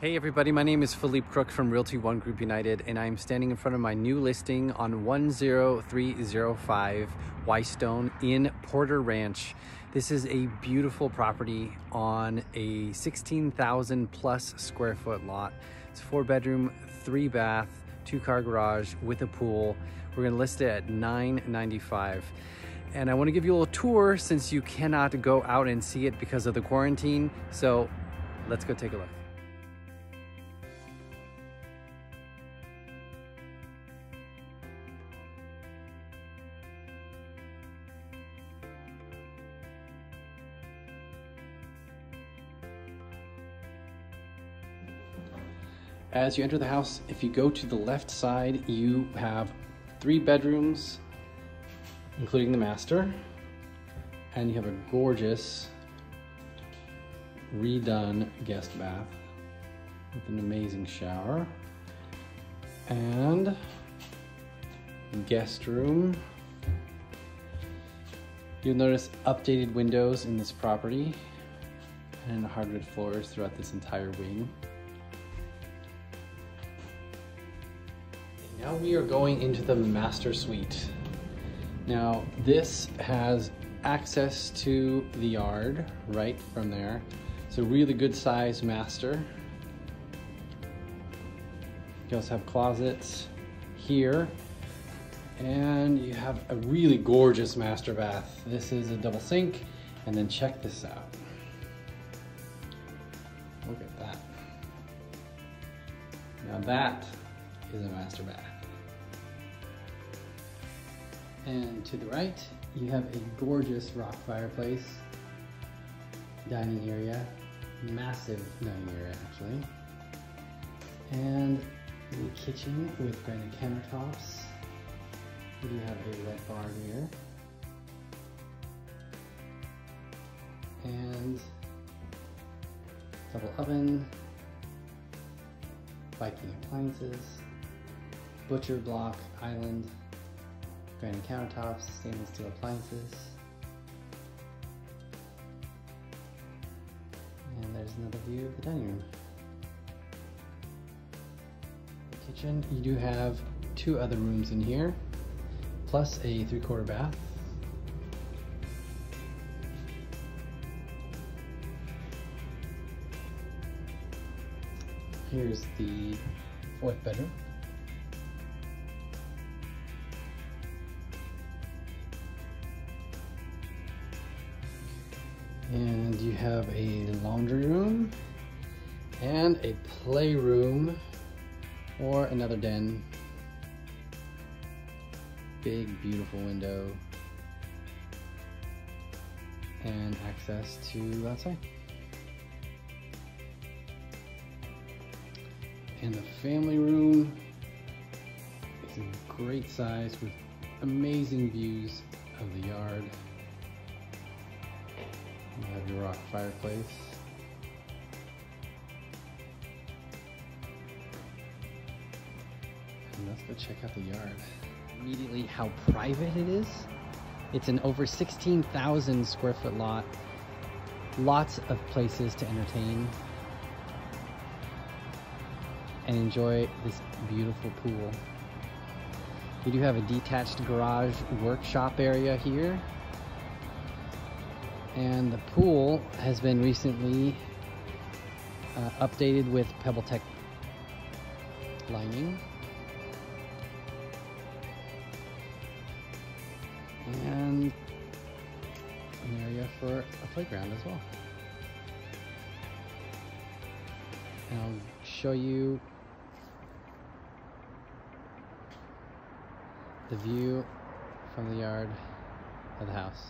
Hey everybody, my name is Felipe Crook from Realty One Group United and I'm standing in front of my new listing on 10305 Wystone in Porter Ranch. This is a beautiful property on a 16,000 plus square foot lot. It's four bedroom, three bath, two car garage with a pool. We're gonna list it at 995. And I wanna give you a little tour since you cannot go out and see it because of the quarantine. So let's go take a look. As you enter the house, if you go to the left side, you have three bedrooms, including the master, and you have a gorgeous redone guest bath with an amazing shower and guest room. You'll notice updated windows in this property and hardwood floors throughout this entire wing. Now we are going into the master suite. Now this has access to the yard right from there. It's a really good size master. You also have closets here and you have a really gorgeous master bath. This is a double sink and then check this out. Look at that. Now that is a master bath. And to the right, you have a gorgeous rock fireplace, dining area, massive dining area actually, and the kitchen with granite countertops. We do have a wet bar here. And double oven, Viking appliances, butcher block island, granite countertops, stainless steel appliances. And there's another view of the dining room. The kitchen, you do have two other rooms in here, plus a three-quarter bath. Here's the fourth bedroom. And you have a laundry room and a playroom or another den. Big, beautiful window and access to outside. And the family room is a great size with amazing views of the yard. You have your rock fireplace. And let's go check out the yard. Immediately how private it is. It's an over 16,000 square foot lot. Lots of places to entertain and enjoy this beautiful pool. We do have a detached garage workshop area here and the pool has been recently uh, updated with PebbleTec lining. And an area for a playground as well. And I'll show you the view from the yard of the house.